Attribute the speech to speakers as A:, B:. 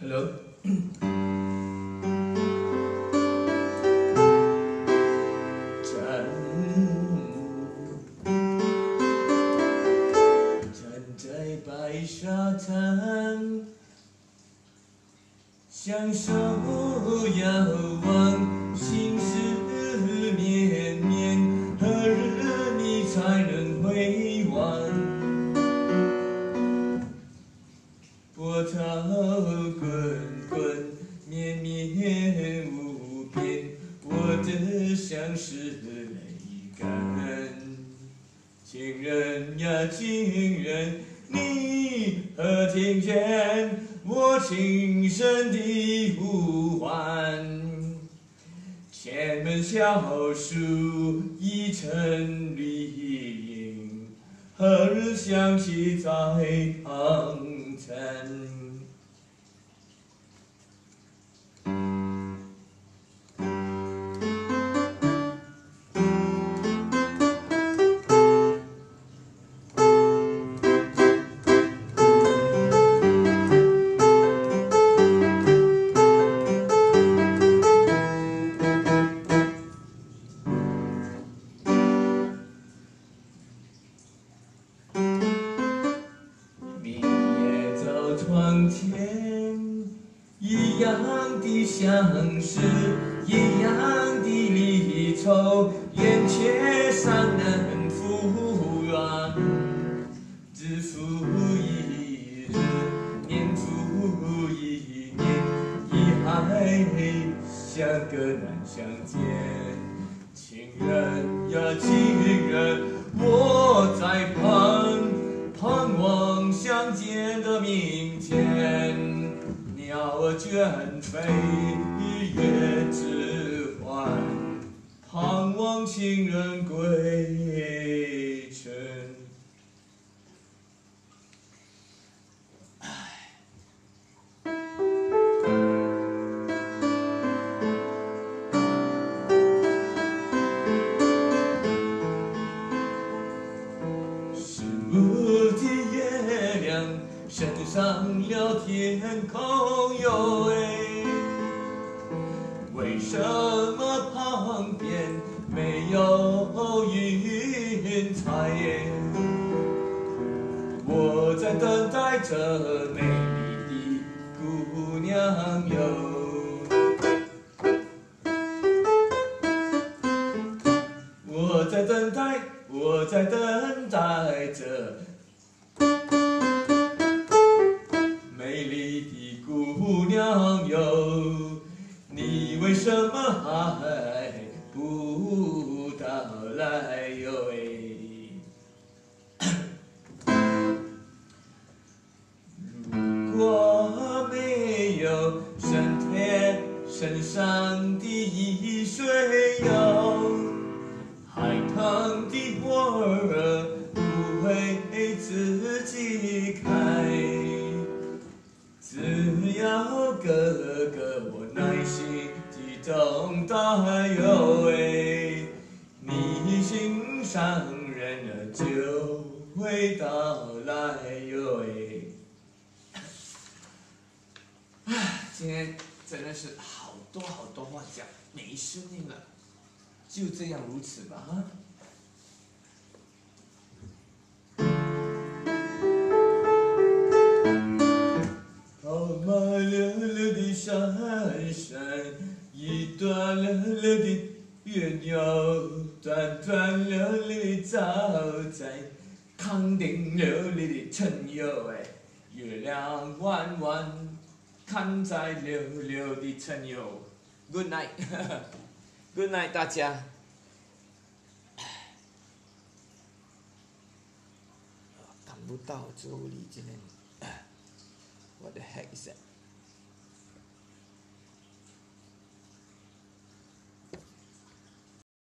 A: Hello. ฉันใจไปชาทาง相守。的相思泪干。情人呀，情人，你可听见我轻声的呼唤？前门小树已成绿荫，何日想起在旁站？林间。鸟儿倦飞，月之欢，盼望情人没有云彩？我在等待着你身贴身上的一水就这样如此吧，哈。跑马溜溜的闪闪，一段溜溜的月鸟，短短溜溜的照在康定溜溜的城哟哎，月亮弯弯看在溜溜的城哟。Good night。Good night，大家。看不到周礼今天，What the heck is that？